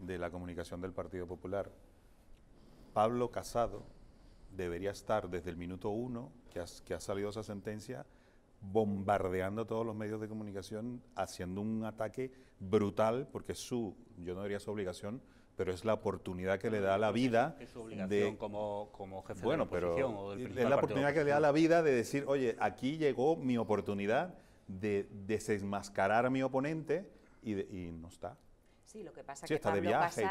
de la comunicación del Partido Popular. Pablo Casado debería estar desde el minuto uno que, que ha salido esa sentencia bombardeando todos los medios de comunicación, haciendo un ataque brutal, porque es su, yo no diría su obligación, pero es la oportunidad que le da la vida es su obligación de como, como jefe bueno, de la oposición o del pero es la oportunidad que le da la vida de decir, oye, aquí llegó mi oportunidad de desmascarar a mi oponente y, de- y no está. Sí, lo que pasa Sí, que está de viaje